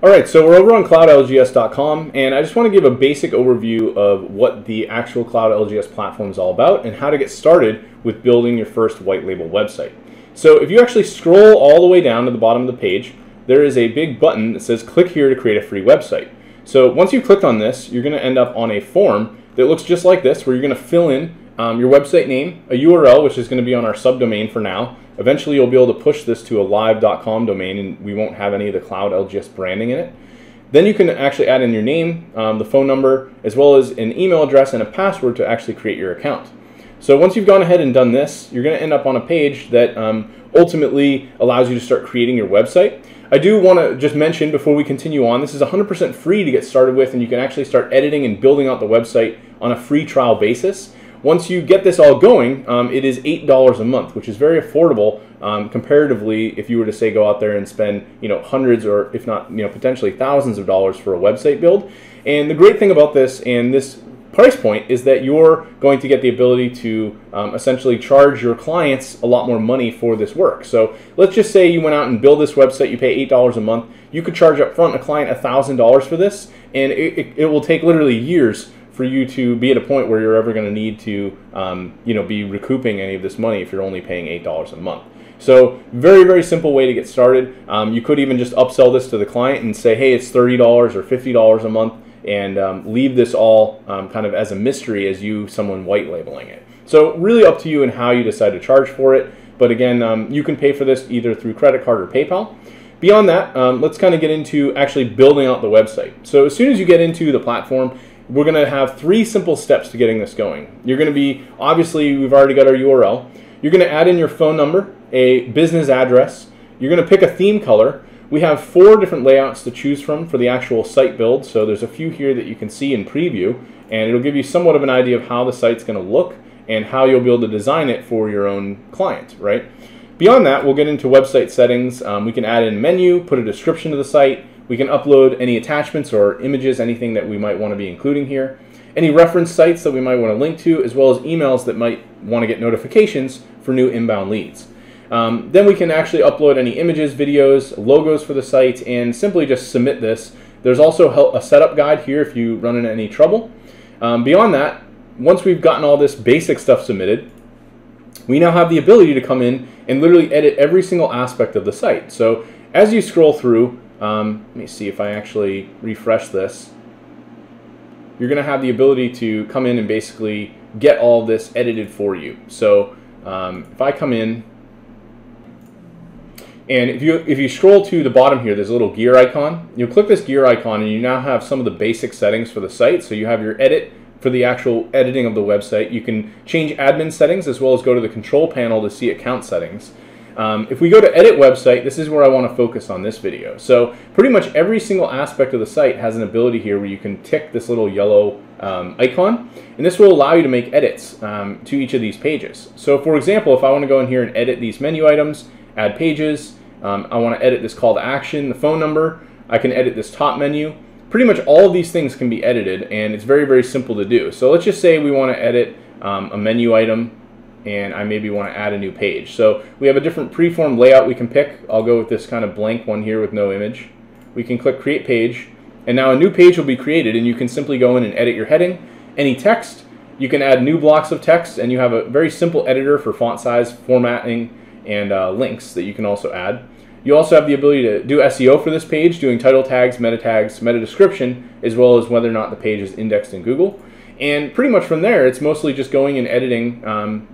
All right, so we're over on cloudlgs.com, and I just want to give a basic overview of what the actual Cloud LGS platform is all about and how to get started with building your first white label website. So if you actually scroll all the way down to the bottom of the page, there is a big button that says click here to create a free website. So once you click on this, you're going to end up on a form that looks just like this, where you're going to fill in um, your website name, a URL, which is going to be on our subdomain for now. Eventually, you'll be able to push this to a live.com domain, and we won't have any of the cloud LGS branding in it. Then you can actually add in your name, um, the phone number, as well as an email address and a password to actually create your account. So once you've gone ahead and done this, you're going to end up on a page that um, ultimately allows you to start creating your website. I do want to just mention before we continue on, this is 100% free to get started with, and you can actually start editing and building out the website on a free trial basis. Once you get this all going, um, it is $8 a month, which is very affordable um, comparatively if you were to say go out there and spend you know hundreds or if not you know potentially thousands of dollars for a website build. And the great thing about this and this price point is that you're going to get the ability to um, essentially charge your clients a lot more money for this work. So let's just say you went out and build this website, you pay $8 a month. You could charge up front a client $1,000 for this, and it, it, it will take literally years for you to be at a point where you're ever going to need to, um, you know, be recouping any of this money if you're only paying eight dollars a month. So very very simple way to get started. Um, you could even just upsell this to the client and say, hey, it's thirty dollars or fifty dollars a month, and um, leave this all um, kind of as a mystery as you someone white labeling it. So really up to you and how you decide to charge for it. But again, um, you can pay for this either through credit card or PayPal. Beyond that, um, let's kind of get into actually building out the website. So as soon as you get into the platform, we're going to have three simple steps to getting this going. You're going to be, obviously, we've already got our URL. You're going to add in your phone number, a business address. You're going to pick a theme color. We have four different layouts to choose from for the actual site build. So there's a few here that you can see in preview, and it'll give you somewhat of an idea of how the site's going to look and how you'll be able to design it for your own client, right? Beyond that, we'll get into website settings. Um, we can add in menu, put a description to the site, we can upload any attachments or images, anything that we might want to be including here. Any reference sites that we might want to link to, as well as emails that might want to get notifications for new inbound leads. Um, then we can actually upload any images, videos, logos for the site, and simply just submit this. There's also a setup guide here if you run into any trouble. Um, beyond that, once we've gotten all this basic stuff submitted, we now have the ability to come in and literally edit every single aspect of the site. So as you scroll through, um, let me see if I actually refresh this. You're going to have the ability to come in and basically get all this edited for you. So um, if I come in, and if you if you scroll to the bottom here, there's a little gear icon. You'll click this gear icon, and you now have some of the basic settings for the site. So you have your edit for the actual editing of the website. You can change admin settings as well as go to the control panel to see account settings. Um, if we go to edit website, this is where I want to focus on this video. So pretty much every single aspect of the site has an ability here where you can tick this little yellow um, icon, and this will allow you to make edits um, to each of these pages. So for example, if I want to go in here and edit these menu items, add pages, um, I want to edit this call to action, the phone number, I can edit this top menu. Pretty much all of these things can be edited, and it's very, very simple to do. So let's just say we want to edit um, a menu item and I maybe want to add a new page. So we have a different preform layout we can pick. I'll go with this kind of blank one here with no image. We can click create page and now a new page will be created and you can simply go in and edit your heading, any text. You can add new blocks of text and you have a very simple editor for font size, formatting, and uh, links that you can also add. You also have the ability to do SEO for this page, doing title tags, meta tags, meta description, as well as whether or not the page is indexed in Google. And pretty much from there, it's mostly just going and editing um,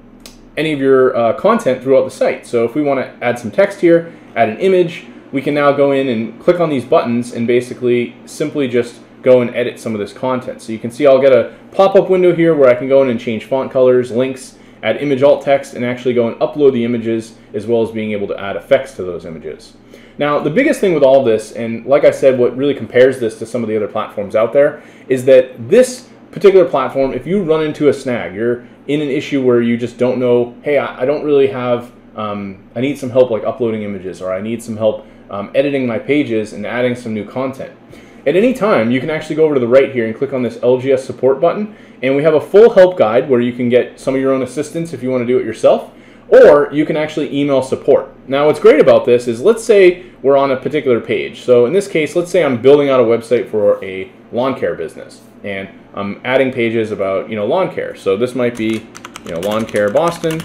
any of your uh, content throughout the site. So if we want to add some text here, add an image, we can now go in and click on these buttons and basically simply just go and edit some of this content. So you can see I'll get a pop-up window here where I can go in and change font colors, links, add image alt text, and actually go and upload the images as well as being able to add effects to those images. Now, the biggest thing with all this, and like I said, what really compares this to some of the other platforms out there, is that this particular platform, if you run into a snag, you're in an issue where you just don't know, hey, I, I don't really have, um, I need some help like uploading images, or I need some help um, editing my pages and adding some new content. At any time, you can actually go over to the right here and click on this LGS support button, and we have a full help guide where you can get some of your own assistance if you want to do it yourself, or you can actually email support. Now, what's great about this is let's say we're on a particular page. So in this case, let's say I'm building out a website for a lawn care business and I'm adding pages about, you know, lawn care. So this might be, you know, lawn care Boston.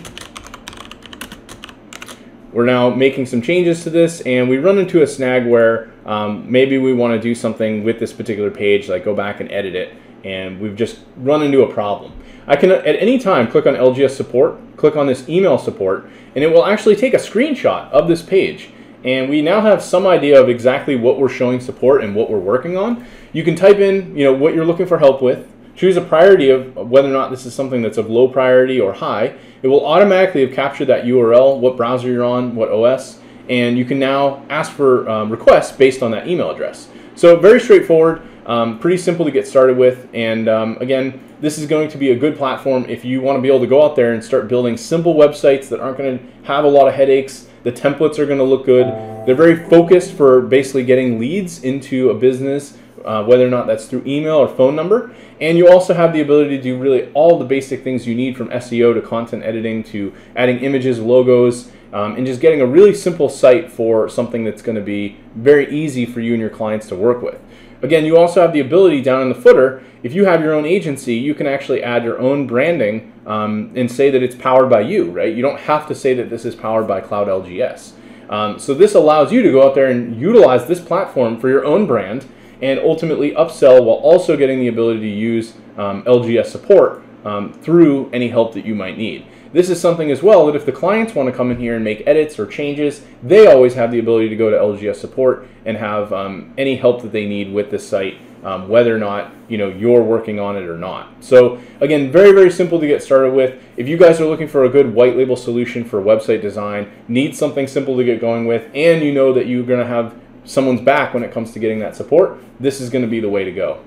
We're now making some changes to this and we run into a snag where um, maybe we want to do something with this particular page, like go back and edit it, and we've just run into a problem. I can at any time click on LGS support, click on this email support, and it will actually take a screenshot of this page. And we now have some idea of exactly what we're showing support and what we're working on. You can type in, you know, what you're looking for help with, choose a priority of whether or not this is something that's of low priority or high. It will automatically have captured that URL, what browser you're on, what OS, and you can now ask for um, requests based on that email address. So very straightforward. Um, pretty simple to get started with, and um, again, this is going to be a good platform if you want to be able to go out there and start building simple websites that aren't going to have a lot of headaches. The templates are going to look good. They're very focused for basically getting leads into a business, uh, whether or not that's through email or phone number. And you also have the ability to do really all the basic things you need from SEO to content editing to adding images, logos, um, and just getting a really simple site for something that's going to be very easy for you and your clients to work with. Again, you also have the ability down in the footer, if you have your own agency, you can actually add your own branding um, and say that it's powered by you, right? You don't have to say that this is powered by Cloud LGS. Um, so this allows you to go out there and utilize this platform for your own brand and ultimately upsell while also getting the ability to use um, LGS support um, through any help that you might need. This is something as well that if the clients want to come in here and make edits or changes, they always have the ability to go to LGS support and have um, any help that they need with the site, um, whether or not you know you're working on it or not. So again, very very simple to get started with. If you guys are looking for a good white label solution for website design, need something simple to get going with, and you know that you're going to have someone's back when it comes to getting that support, this is going to be the way to go.